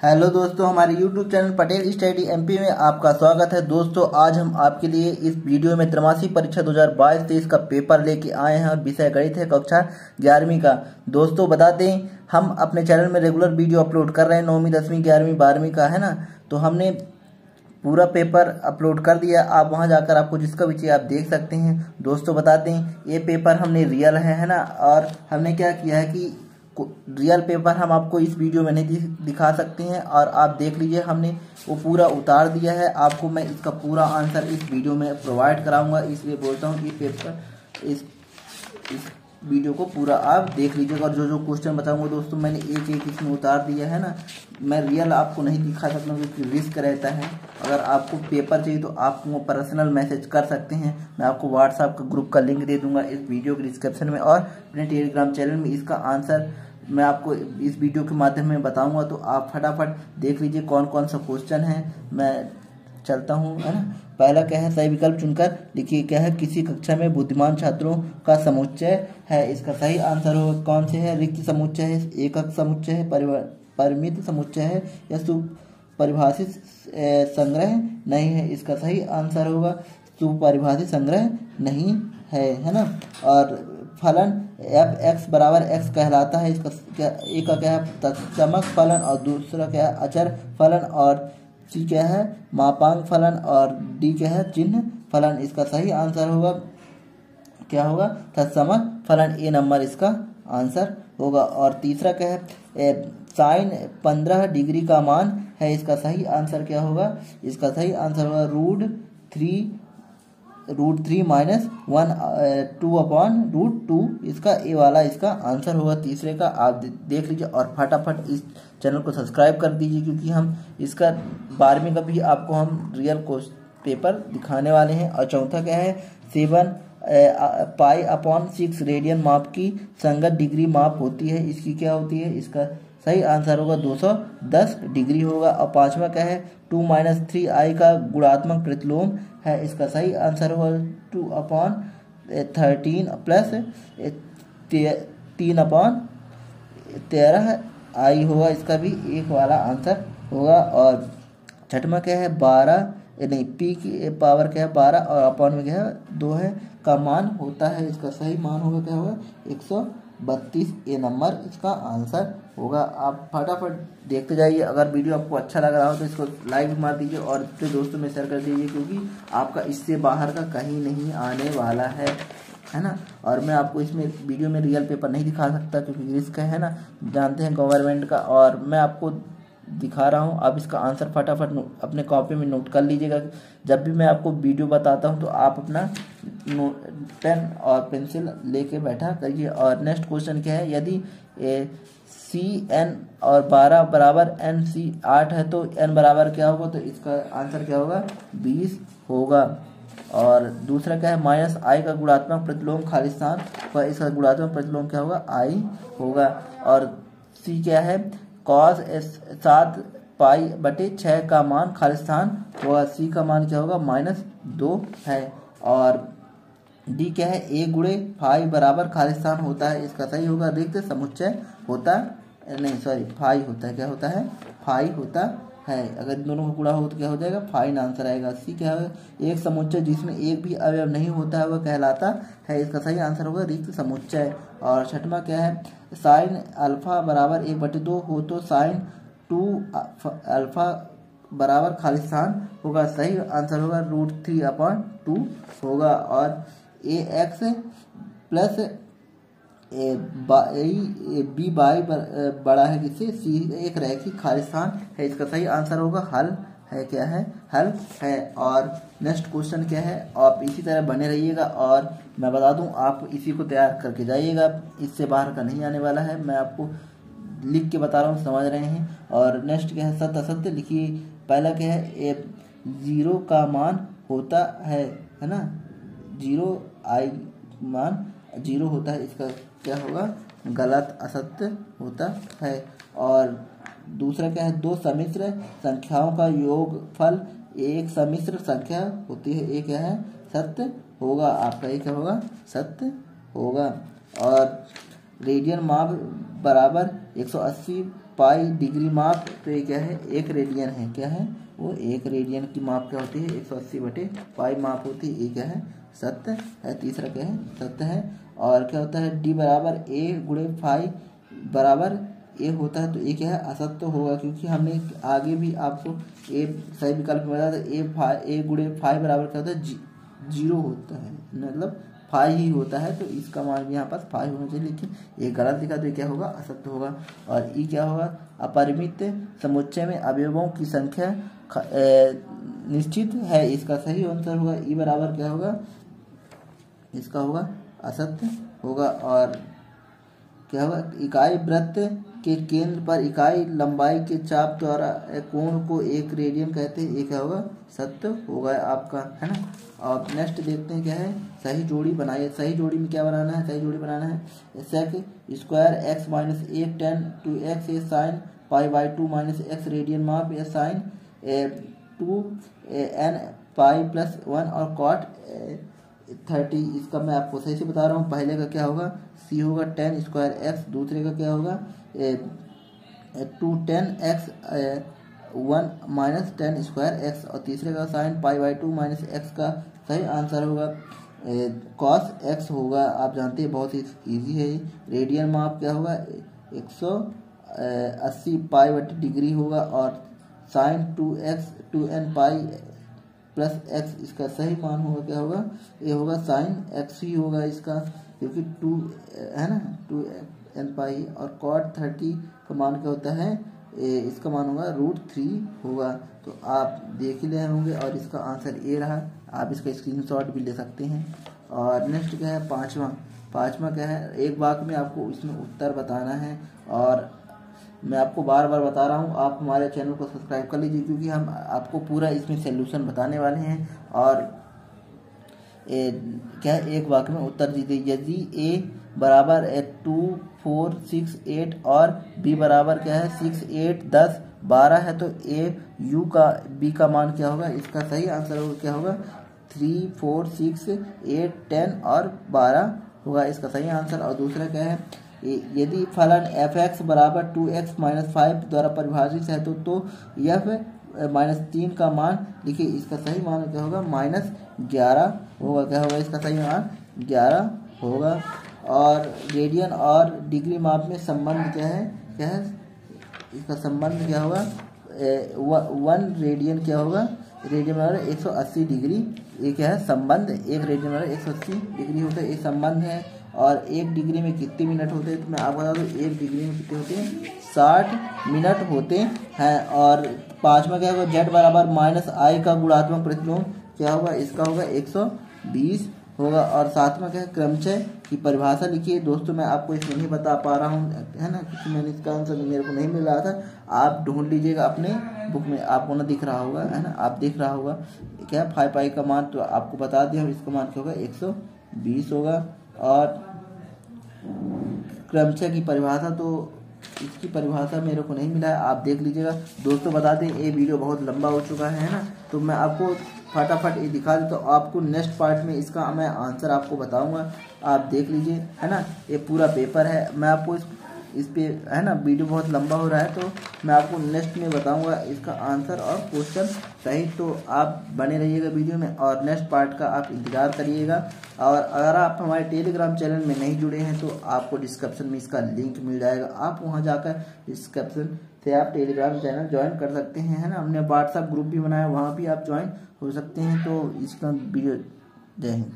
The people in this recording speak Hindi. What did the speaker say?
हेलो दोस्तों, हमारे YouTube channel Patel study MP में आपका स्वागत है। दोस्तों, आज हम आपके लिए इस वीडियो में त्रमासी परीक्षा 2022 तेईस का पेपर लेके आए हैं और विषय गणित है कक्षा ग्यारहवीं का। दोस्तों बता दें हम अपने चैनल में रेगुलर वीडियो अपलोड कर रहे हैं, नौवीं, दसवीं, ग्यारहवीं, बारहवीं का, है ना? तो हमने पूरा पेपर अपलोड कर दिया। आप वहाँ जाकर आपको जिसका भी चाहिए आप देख सकते हैं। दोस्तों बता दें ये पेपर हमने रियल है है ना? और हमने क्या किया है कि रियल पेपर हम आपको इस वीडियो में नहीं दिखा सकते हैं, और आप देख लीजिए हमने वो पूरा उतार दिया है। आपको मैं इसका पूरा आंसर इस वीडियो में प्रोवाइड कराऊँगा, इसलिए बोलता हूँ कि पेपर इस इस वीडियो को पूरा आप देख लीजिएगा। और जो जो क्वेश्चन बताऊँगा दोस्तों, मैंने एक एक इसमें उतार दिया है ना, मैं रियल आपको नहीं दिखा सकता क्योंकि रिस्क रहता है। अगर आपको पेपर चाहिए तो आप वो पर्सनल मैसेज कर सकते हैं। मैं आपको व्हाट्सएप का ग्रुप का लिंक दे दूँगा इस वीडियो के डिस्क्रिप्शन में, और अपने टेलीग्राम चैनल में इसका आंसर मैं आपको इस वीडियो के माध्यम में बताऊँगा तो आप फटाफट देख लीजिए कौन कौन सा क्वेश्चन है। मैं चलता हूँ, है ना? पहला क्या है? सही विकल्प चुनकर लिखिए क्या है? किसी कक्षा में बुद्धिमान छात्रों का समुच्चय है। इसका सही आंसर होगा कौन से है? रिक्त समुच्चय है, एकक समुच्चय है परिमित समुच्चय है या सुपरिभाषित संग्रह नहीं है? इसका सही आंसर होगा सुपरिभाषित संग्रह नहीं है है ना? और फलन एफ़ एक्स बराबर एक्स कहलाता है, इसका क्या एक का क्या है? तत्समक फलन और दूसरा क्या है? अचर फलन और सी क्या है? मापांग फलन और डी क्या है? चिन्ह फलन। इसका सही आंसर होगा, क्या होगा? तत्समक फलन। ए नंबर इसका आंसर होगा। और तीसरा क्या है? साइन पंद्रह डिग्री का मान है, इसका सही आंसर क्या होगा? इसका सही आंसर होगा root three root three minus one two upon root two इसका ए वाला इसका आंसर होगा। तीसरे का आप देख लीजिए और फटाफट इस चैनल को सब्सक्राइब कर दीजिए क्योंकि हम इसका बारहवीं का भी आपको हम रियल कोस्ट पेपर दिखाने वाले हैं। और चौथा क्या है? Seven pi upon six radian माप की संगत डिग्री माप होती है। इसकी क्या होती है? इसका सही आंसर होगा 210 डिग्री होगा। और पांचवा क्या है? टू माइनस थ्री आई का गुणात्मक प्रतिलोम है, इसका सही आंसर होगा टू अपॉन थर्टीन प्लस तीन अपॉन तेरह आई होगा, इसका भी एक वाला आंसर होगा। और छठवा क्या है? बारह नहीं, पी की पावर क्या है? बारह, और अपॉन में क्या है? दो है, का मान होता है, इसका सही मान होगा क्या होगा? एक सौ बत्तीस ए नंबर, इसका आंसर होगा। आप फटाफट देखते जाइए। अगर वीडियो आपको अच्छा लग रहा हो तो इसको लाइक मार दीजिए और अपने दोस्तों में शेयर कर दीजिए, क्योंकि आपका इससे बाहर का कहीं नहीं आने वाला है है ना? और मैं आपको इसमें वीडियो में रियल पेपर नहीं दिखा सकता, क्योंकि रिस्क है ना? जानते हैं गवर्नमेंट का, और मैं आपको दिखा रहा हूँ। आप इसका आंसर फटाफट अपने कॉपी में नोट कर लीजिएगा। जब भी मैं आपको वीडियो बताता हूँ तो आप अपना पेन और पेंसिल लेके बैठा करिए। और नेक्स्ट क्वेश्चन क्या है? यदि सी एन और बारह बराबर एन सी आठ है तो एन बराबर क्या होगा? तो इसका आंसर क्या होगा? बीस होगा। और दूसरा क्या है? माइनस आई का गुणात्मक प्रतिलोम खालिस्तान। पर इसका गुणात्मक प्रतिलोम क्या होगा? आई होगा। और सी क्या है? कॉस सात पाई बटे छः का मान खालिस्तान होगा सी का मान क्या होगा? माइनस दो है। और डी क्या है? ए गुड़े फाइव बराबर खालिस्तान होता है। इसका सही होगा रिक्त समुच्चय होता नहीं सॉरी फाइव होता है। क्या होता है? फाइव होता है। अगर इन दोनों का गुड़ा हो तो क्या हो जाएगा? फाइन आंसर आएगा। सी क्या है? एक समुच्चय जिसमें एक भी अवयव नहीं होता है, वह कहलाता है। इसका सही आंसर होगा रिक्त समुच्चय। और छठवा क्या है? साइन अल्फ़ा बराबर एक बटे दो हो तो साइन टू अल्फ़ा बराबर खालिस्तान होगा। सही आंसर होगा। रूट थ्री अपॉन टू होगा। और A X plus B by बड़ा है किससे? सी एक रैखिक खालिस्तान है, इसका सही आंसर होगा हल है क्या है? हल है और नेक्स्ट क्वेश्चन क्या है? आप इसी तरह बने रहिएगा और मैं बता दूँ, आप इसी को तैयार करके जाइएगा, इससे बाहर का नहीं आने वाला है, मैं आपको लिख के बता रहा हूँ, समझ रहे हैं। और नेक्स्ट क्या है? सत्य असत्य, लिखिए, पहला क्या है? ए, ज़ीरो का मान होता है है ना? ज़ीरो आई मान, ज़ीरो होता है, इसका क्या होगा? गलत, असत्य होता है। और दूसरा क्या है? दो सम्मिश्र संख्याओं का योग फल, एक सम्मिश्र संख्या होती है। एक क्या है? सत्य होगा। आपका ये क्या होगा? सत्य होगा। और रेडियन माप बराबर 180 पाई डिग्री माप तो ये क्या है? एक रेडियन है। क्या है? वो एक रेडियन की माप क्या होती है? एक सौ अस्सी बटे पाई माप होती है। ये क्या है? सत्य है तीसरा क्या है? सत्य है। और क्या होता है? डी बराबर ए गुड़े फाइव बराबर ए होता है तो ए क्या है? असत्य होगा क्योंकि हमने आगे भी आपको ए सही विकल्प में बताया था ए फाइव ए गुड़े फाइव बराबर क्या होता है? जी, ज़ीरो होता है। मतलब फाइव ही होता है तो इसका मान भी यहाँ पास फाइव होना चाहिए लेकिन ये गलत लिखा तो ये क्या होगा? असत्य होगा। और ई क्या होगा? अपरिमित समुच्चय में अवयवों की संख्या निश्चित है इसका सही आंसर होगा। ई बराबर क्या होगा? इसका होगा? असत्य होगा और क्या होगा इकाई वृत्त के केंद्र पर इकाई लंबाई के चाप द्वारा कोण को एक रेडियन कहते हैं क्या होगा सत्य होगा आपका, है ना? और नेक्स्ट देखते हैं क्या है? सही जोड़ी बनाइए। सही जोड़ी में क्या बनाना है? सही जोड़ी बनाना है सेक स्क्वायर एक्स माइनस एक tan two X A sine pi by two minus X radian माप A sine A two N pi plus one और कॉट थर्टी, इसका मैं आपको सही से बता रहा हूँ, पहले का क्या होगा? सी होगा टेन स्क्वायर एक्स दूसरे का क्या होगा? Two tan X one minus tan square X और तीसरे का sine pi by two minus X का सही आंसर होगा। कॉस एक्स होगा, आप जानते हैं, बहुत ही ईजी है रेडियन माप क्या होगा? एक सौ अस्सी पाई बटी डिग्री होगा, और sine two X two N pi plus X इसका सही मान होगा क्या होगा? ये होगा साइन एक्स ही होगा इसका क्योंकि टू है ना? टू एन पाई और कॉट थर्टी का मान क्या होता है? ए, इसका मान होगा रूट थ्री होगा। तो आप देख ही ले होंगे और इसका आंसर ए रहा। आप इसका स्क्रीनशॉट भी ले सकते हैं। और नेक्स्ट क्या है? पाँचवा। पाँचवा क्या है? एक बार में आपको इसमें उत्तर बताना है और मैं आपको बार बार बता रहा हूँ आप हमारे चैनल को सब्सक्राइब कर लीजिए क्योंकि हम आपको पूरा इसमें सोल्यूशन बताने वाले हैं और ए, क्या एक वाक्य में उत्तर दीजिए यदि ए बराबर है टू फोर सिक्स एट और बी बराबर क्या है सिक्स एट दस बारह है तो ए यू का बी का मान क्या होगा? इसका सही आंसर होगा क्या होगा? Three four six eight ten और बारह होगा इसका सही आंसर और दूसरा क्या है यदि फलन एफ़ एक्स बराबर टू एक्स माइनस फाइव द्वारा परिभाषित है तो तो एफ़ माइनस तीन का मान लिखिए इसका सही मान क्या होगा? माइनस ग्यारह होगा, क्या होगा इसका सही मान? ग्यारह होगा। और रेडियन और डिग्री माप में संबंध क्या है? क्या है? इसका संबंध क्या होगा? वन रेडियन क्या होगा? रेडियन बराबर एक सौ अस्सी डिग्री ये क्या है? संबंध। एक रेडियन बराबर एक सौ अस्सी डिग्री होता है। ये संबंध है। और एक डिग्री में कितने मिनट होते हैं? तो मैं आपको बता दूँ, एक डिग्री में कितने होते हैं? साठ मिनट होते हैं और पाँचवा क्या होगा? जेड बराबर माइनस आई का गुणात्मक प्रतिलोम क्या होगा? इसका होगा एक सौ बीस होगा। और साथ में क्या है? क्रमचय की परिभाषा लिखिए। दोस्तों, मैं आपको इसमें नहीं बता पा रहा हूँ, है ना? क्योंकि मैंने इसका आंसर मेरे को नहीं मिल रहा था। आप ढूंढ लीजिएगा अपने बुक में। आपको ना दिख रहा होगा, है ना? आप देख रहा होगा। क्या? फाइव पाई का मान तो आपको बता दिया। इसका मान क्या होगा? एक सौ बीस होगा। और क्रमशः की परिभाषा तो इसकी परिभाषा मेरे को नहीं मिला है। आप देख लीजिएगा। दोस्तों, बता दें, ये वीडियो बहुत लंबा हो चुका है ना? तो मैं आपको फटाफट ये दिखा दूँ तो आपको नेक्स्ट पार्ट में इसका मैं आंसर आपको बताऊँगा। आप देख लीजिए, है ना? ये पूरा पेपर है। मैं आपको इस इस पर है ना, वीडियो बहुत लंबा हो रहा है तो मैं आपको नेक्स्ट में बताऊँगा इसका आंसर और क्वेश्चन सही। तो आप बने रहिएगा वीडियो में और नेक्स्ट पार्ट का आप इंतज़ार करिएगा। और अगर आप हमारे टेलीग्राम चैनल में नहीं जुड़े हैं तो आपको डिस्क्रिप्शन में इसका लिंक मिल जाएगा। आप वहाँ जाकर डिस्क्रिप्शन से आप टेलीग्राम चैनल ज्वाइन कर सकते हैं, है ना? हमने व्हाट्सअप ग्रुप भी बनाया, वहाँ भी आप ज्वाइन हो सकते हैं। तो इसका वीडियो जय हिंद।